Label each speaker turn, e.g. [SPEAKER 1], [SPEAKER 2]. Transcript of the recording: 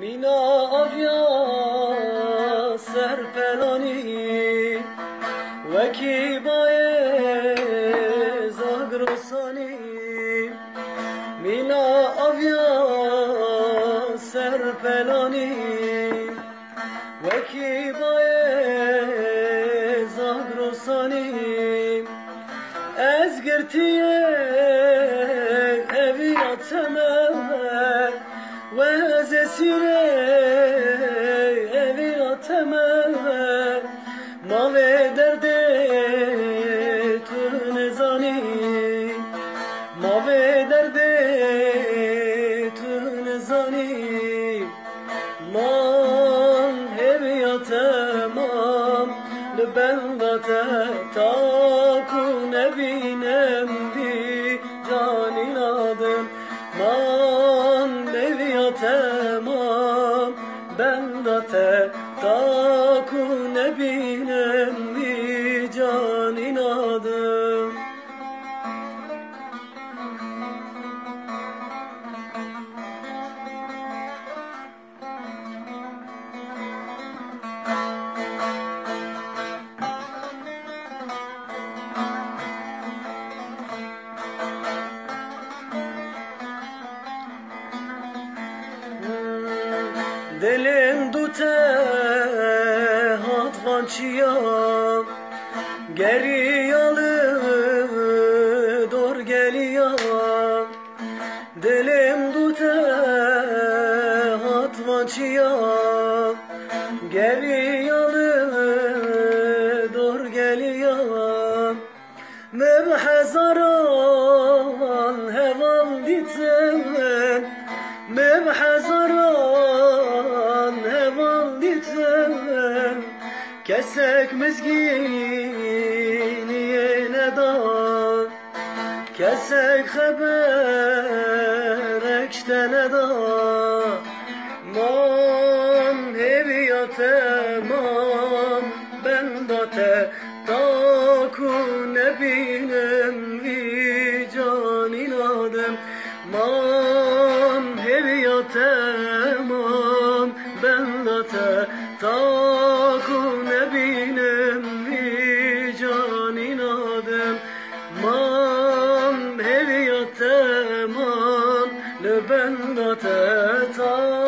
[SPEAKER 1] Mina avya serpelani Veki baye zagrosani Mina avya serpelani Veki baye zagrosani ezgirtiye evi ateme ve zesire evi ateme mave derde tünezani mave derde tünezani man evi atemam bendate taku nebinem beviyatemam bendate taku Dilim dute hatvançıya Geri yalı dor geliyor Dilim dute hatvançıya Geri yalı dor geliyor Mebhezaran hevam diten Mebhezaran Kesek mezgini yene da Kesek haber ekştene da Man heviyate man bendate Taku nebinem vi canin adem Man heviyate man bendate Taku man heviyate man le ben ta